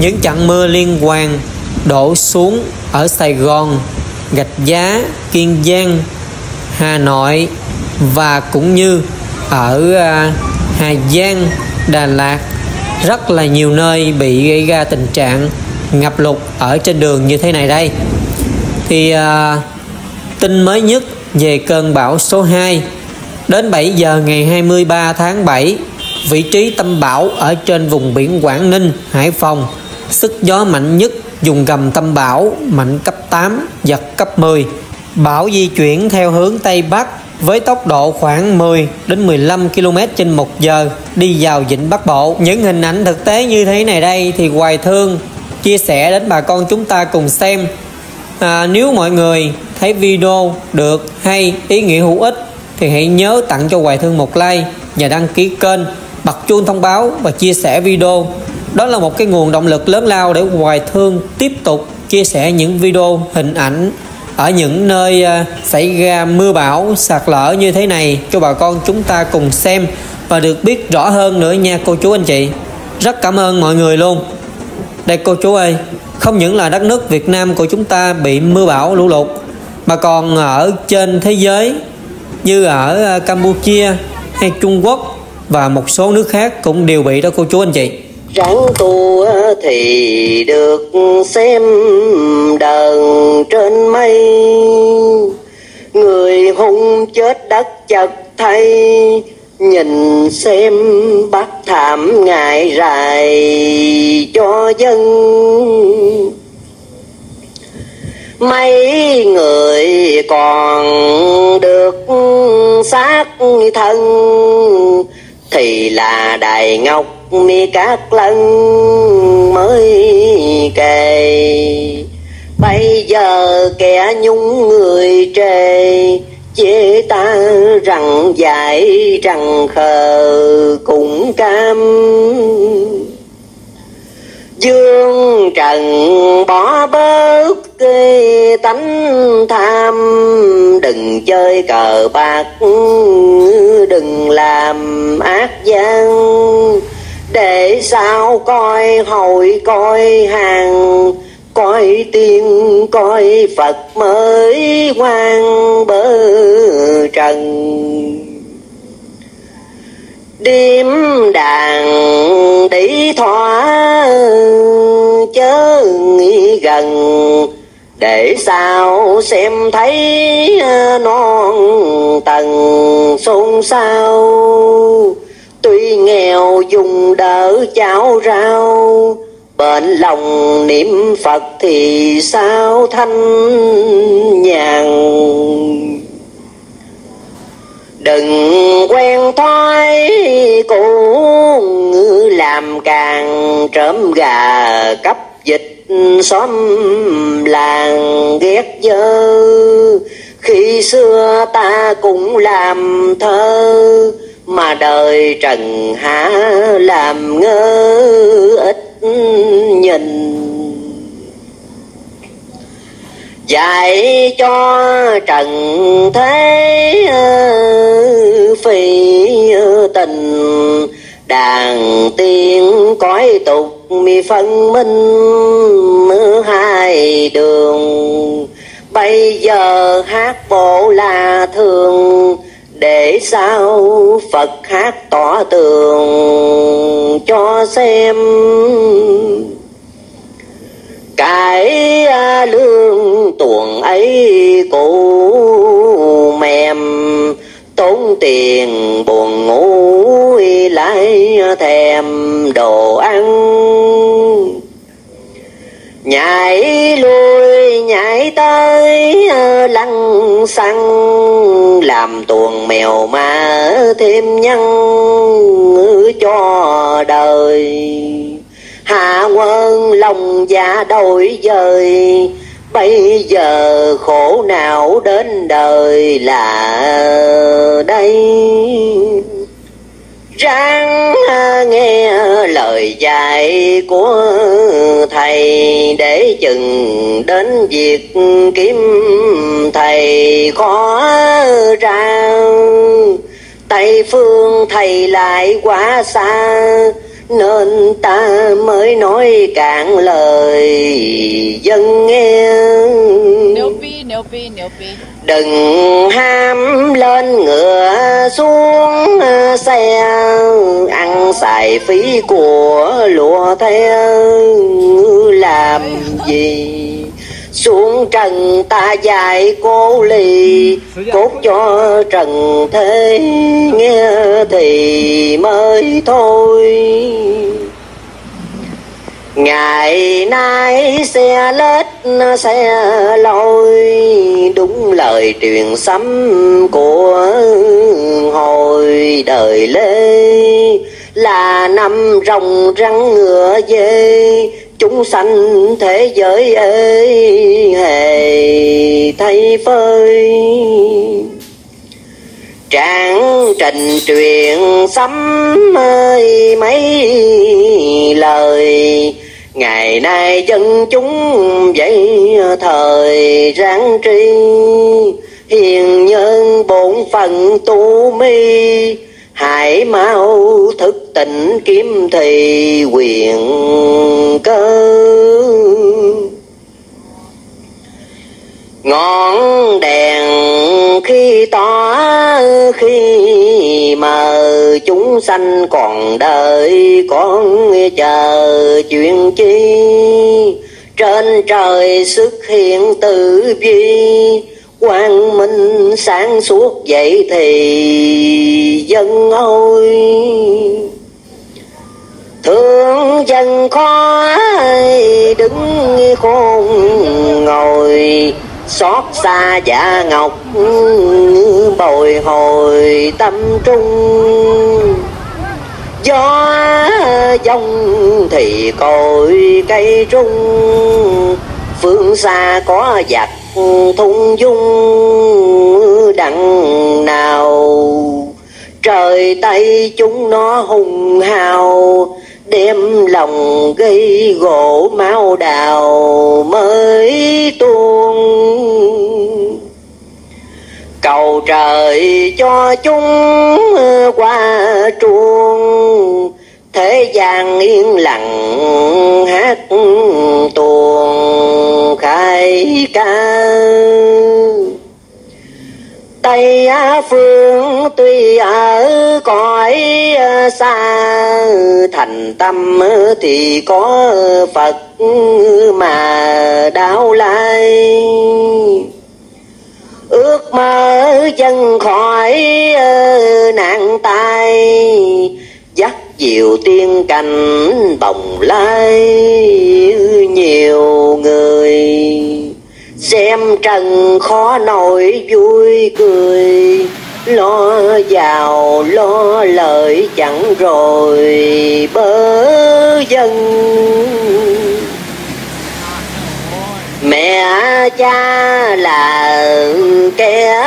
những trận mưa liên quan đổ xuống ở Sài Gòn, Gạch Giá, Kiên Giang, Hà Nội và cũng như ở à, Hà Giang, Đà Lạt rất là nhiều nơi bị gây ra tình trạng ngập lụt ở trên đường như thế này đây. Thì à, tin mới nhất về cơn bão số 2 đến 7 giờ ngày 23 tháng 7 vị trí tâm bão ở trên vùng biển Quảng Ninh, Hải Phòng sức gió mạnh nhất dùng gầm tâm bão mạnh cấp 8 giật cấp 10 bão di chuyển theo hướng Tây Bắc với tốc độ khoảng 10 đến 15 km trên một giờ đi vào vịnh Bắc Bộ. Những hình ảnh thực tế như thế này đây thì Hoài Thương chia sẻ đến bà con chúng ta cùng xem. À, nếu mọi người thấy video được hay ý nghĩa hữu ích thì hãy nhớ tặng cho Hoài Thương một like và đăng ký kênh, bật chuông thông báo và chia sẻ video. Đó là một cái nguồn động lực lớn lao để Hoài Thương tiếp tục chia sẻ những video, hình ảnh ở những nơi à, xảy ra mưa bão sạt lở như thế này cho bà con chúng ta cùng xem và được biết rõ hơn nữa nha cô chú anh chị. Rất cảm ơn mọi người luôn. Đây cô chú ơi không những là đất nước Việt Nam của chúng ta bị mưa bão lũ lụt mà còn ở trên thế giới như ở à, Campuchia hay Trung Quốc và một số nước khác cũng đều bị đó cô chú anh chị ráng tu thì được xem đờn trên mây. Người hung chết đất chật thay, nhìn xem bắt thảm ngại rài cho dân. Mấy người còn được xác thân, thì là đài ngọc các lần mới kề. Bây giờ kẻ nhúng người trề chế ta rằng dại rằng khờ cũng cam. Dương trần bỏ bớt cái tánh tham, đừng chơi cờ bạc, đừng làm ác gian để sao coi hội, coi hàng, coi tiên, coi phật mới quan bơ trần. Đêm đàn đi thỏa chớ nghĩ gần. Để sao xem thấy à, non tầng xôn xao tuy nghèo dùng đỡ cháo rau Bệnh lòng niệm phật thì sao thanh nhàn? Đừng quen thói cũ làm càng, trộm gà cấp dịch xóm làng ghét dơ khi xưa ta cũng làm thơ mà đời trần há làm ngơ ít nhìn. Dạy cho trần thế phi tình. Đàn tiên cõi tục mi phân minh hai đường. Bây giờ hát bộ là thường để sao Phật hát tỏ tường cho xem. Cái à, lương tuồng ấy cụ mềm, tốn tiền buồn ngủ lại thèm đồ ăn. Nhảy lui nhảy tới ờ, lăng xăng, làm tuồng mèo ma thêm nhân cho đời. Hạ quân lòng dạ đổi dời, bây giờ khổ nào đến đời là đây ráng à, nghe lời dạy của thầy để chừng đến việc kiếm thầy khó ra tây phương thầy lại quá xa, nên ta mới nói cạn lời dân nghe đừng ham lên ngựa xuống xe, ăn xài phí của lụa theo. Làm gì? Xuống trần ta dạy cô lì cốt cho trần thế nghe thì mới thôi. Ngày nay xe lết xe lôi. Đúng lời truyền sấm của hồi đời Lê. Là năm rồng rắn ngựa dê. Chúng sanh thế giới ơi, hề thay phơi. Tráng trình truyền sấm ơi, mấy lời. Ngày nay dân chúng dậy thời ráng tri, Hiền nhân bổn phận tu mi. Hãy mau thức tỉnh kiếm thì quyền cơ. Ngọn đèn khi tỏ khi mà chúng sanh còn đợi con chờ chuyện chi. Trên trời xuất hiện tử vi, quang minh sáng suốt vậy thì dân ôi thương dân khó đứng khôn ngồi xót xa dạ ngọc bồi hồi tâm trung. Gió dông thì cội cây trung. Phương xa có giặc thung dung. Đặng nào trời tây chúng nó hùng hào đem lòng gây gỗ máu đào mới tuôn. Cầu trời cho chúng qua chuông thế gian yên lặng hát tuồng khai ca. Tây phương tuy ở cõi ờ, xa, Thành tâm thì có Phật mà đau lai. Ước mơ chân khỏi ờ, nạn tai, Dắt diệu tiên cảnh bồng lai. Nhiều người xem trần khó nổi, vui cười. Lo giàu, lo lợi chẳng rồi. Bớ dân. Mẹ cha là kẻ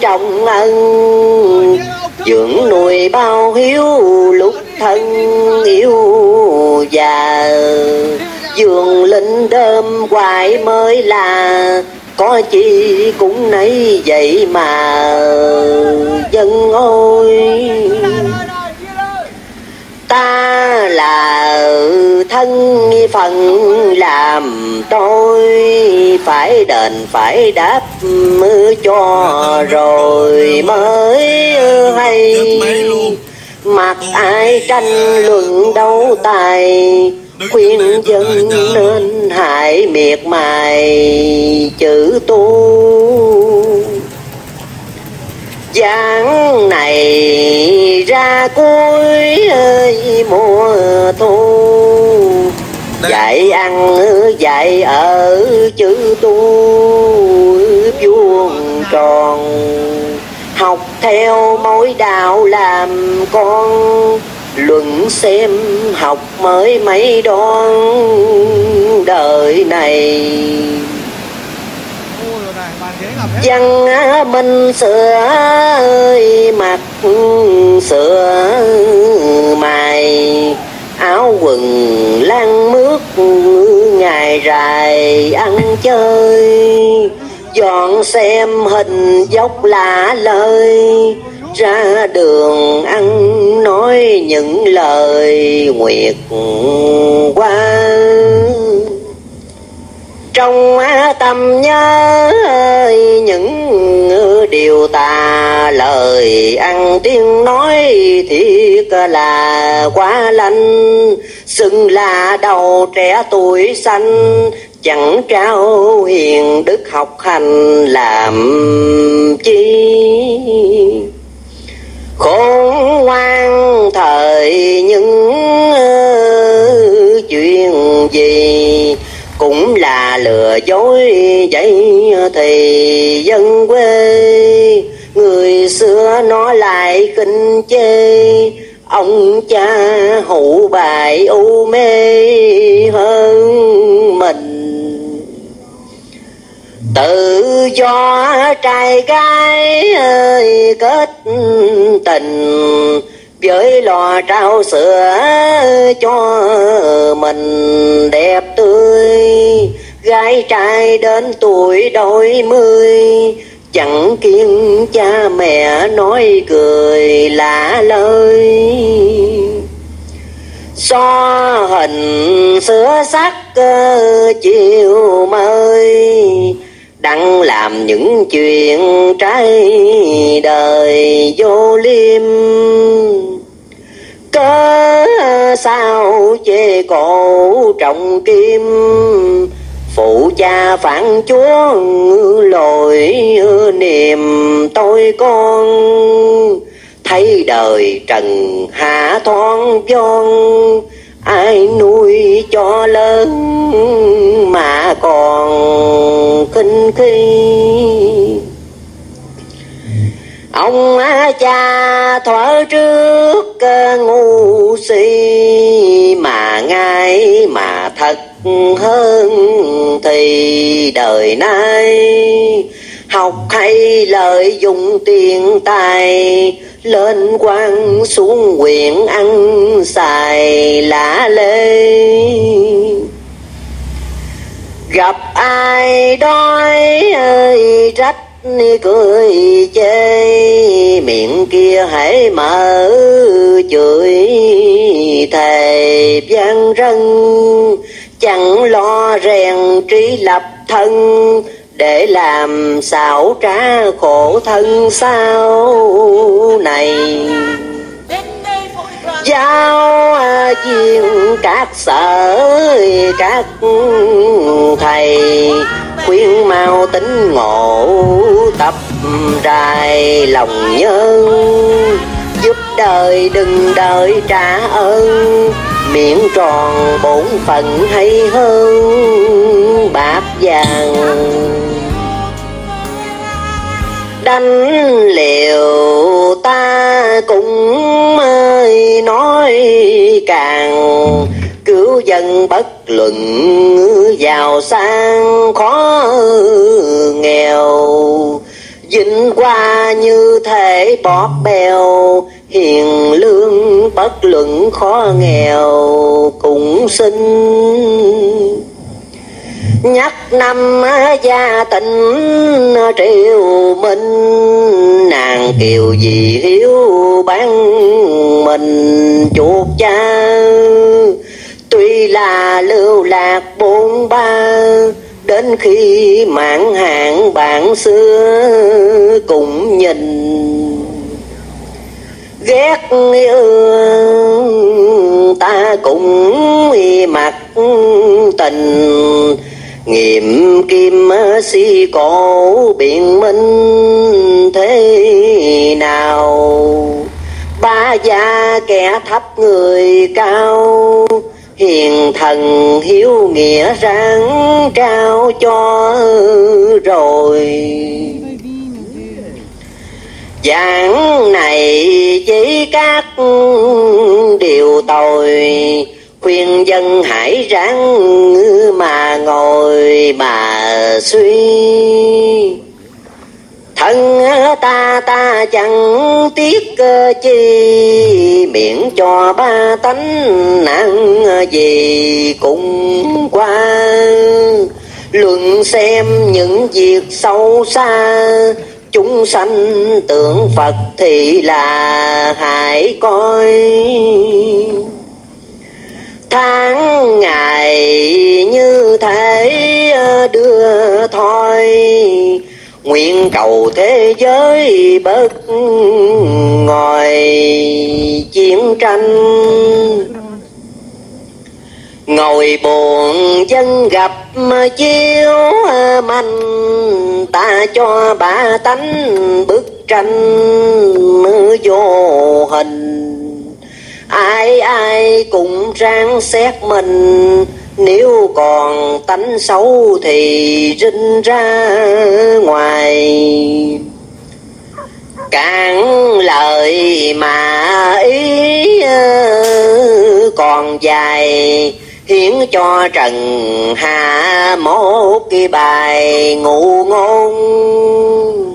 trọng ân. Dưỡng nuôi bao hiếu lúc thân yêu già giường linh đơm hoài mới là có chi cũng nấy vậy mà. Dân ôi ta là thân phận làm tôi phải đền phải đáp cho rồi mới hay. Mặc ai tranh luận đấu tài khuyên dân nên hại miệt mài chữ tu. Giảng này ra cuối ơi mùa thu. Dạy ăn dạy ở chữ tu vuông tròn. Học theo mối đạo làm con Luận xem học mới mấy đoan đời này. Văn minh sửa ơi, mặt sửa mày. Áo quần lan mướt ngày rài ăn chơi. Dọn xem hình dốc lạ lời ra đường ăn nói những lời nguyệt qua trong tâm nhớ những điều tà lời ăn tiếng nói thiệt là quá lanh. Xưng là đầu trẻ tuổi xanh, chẳng trao hiền đức học hành làm chi khôn ngoan thời những ờ, chuyện gì cũng là lừa dối vậy thì dân quê, người xưa nó lại kinh chê. Ông cha hụ bài u mê hơn mình tự do trai gái ơi, kết tình với lò trao sữa cho mình đẹp tươi. Gái trai đến tuổi đôi mươi, chẳng kiên cha mẹ nói cười lạ lời so hình sửa sắc ờ, chiều mời đang làm những chuyện trái đời vô liêm. Cớ sao chê cổ trọng kim? Phụ cha phản chúa lỗi niềm tôi con. Thấy đời trần hạ thoáng vong, ai nuôi cho lớn mà còn kinh khi ông cha thuở trước ngu si, mà ngay mà thật hơn thì đời nay. Học hay lợi dụng tiền tài, lên quan xuống quyền ăn xài lạ lê gặp ai đói ơi trách cười chê. Miệng kia hãy mở, chửi thề gian rân. Chẳng lo rèn trí lập thân, để làm xảo trá khổ thân sau này cháu à, chiên các sở, các thầy. Khuyên mau tính ngộ, tập rài lòng nhân. Giúp đời đừng đợi trả ơn. Miệng tròn bổn phận hay hơn bạc vàng đánh liều, ta cũng ơi nói càng. Cứu dân bất luận giàu sang khó nghèo. Vinh qua như thể bọt bèo, hiền lương bất luận khó nghèo cũng xin nhất năm gia tình triều minh, nàng kiều gì hiếu bán mình chuột cha. Tuy là lưu lạc bốn ba, đến khi mạng hạn bạn xưa cũng nhìn. Ghét ta cũng mặt tình nghiệm kim si cổ biện minh thế nào? Ba gia kẻ thấp người cao, hiền thần hiếu nghĩa ráng trao cho rồi. Giảng này chỉ các điều tội khuyên dân hãy ráng mà ngồi mà suy. Thân ta ta chẳng tiếc chi, miệng cho ba tánh nặng gì cũng qua. Luận xem những việc sâu xa, chúng sanh tưởng phật thì là hãy coi tháng ngày như thế ờ, đưa thôi. Nguyện cầu thế giới bớt ngồi chiến tranh. Ngồi buồn dân gặp chiếu manh, ta cho bà tánh bức tranh vô hình ai ai cũng ráng xét mình. Nếu còn tánh xấu thì rinh ra ngoài. Càng lời mà ý ờ, còn dài, hiến cho trần hạ một cái bài ngụ ngôn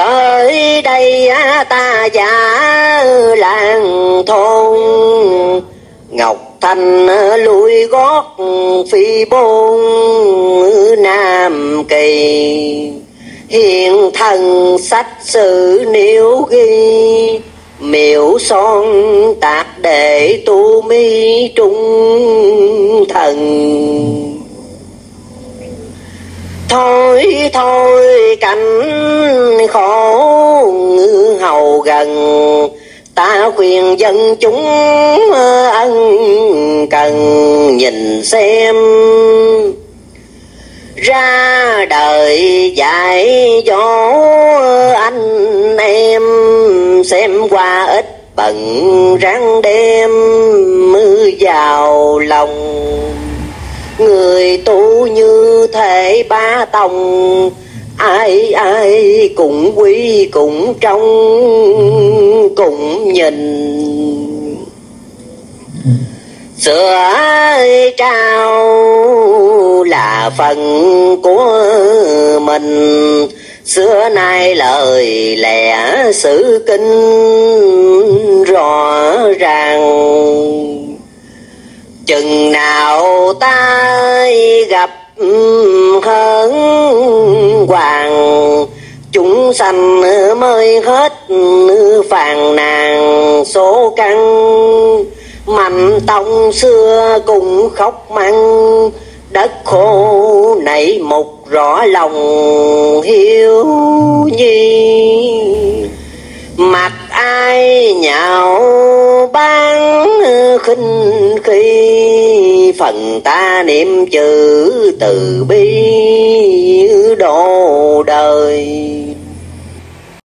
tới đây ta giả làng thôn. Ngọc thanh lùi gót phi bôn, nam kỳ. Hiện thần sách sử nếu ghi miệu son tạc để tu mi trung thần thôi thôi cảnh khổ ngư hầu gần. Ta khuyên dân chúng ân cần nhìn xem. Ra đời dạy dỗ anh em, xem qua ít bận răng đêm mưa vào lòng người tu như thể ba tòng. Ai ai cũng quý, cũng trông, cũng nhìn. Sửa trao là phần của mình. Xưa nay lời lẽ sự kinh rõ ràng chừng nào ta gặp hơn hoàng chúng sanh mới hết phàn nàn số căn. Mạnh tông xưa cùng khóc măng đất khô nảy mục rõ lòng hiếu nhi. Mặt ai nhạo ban khinh khi phần ta niệm chữ từ bi độ đời.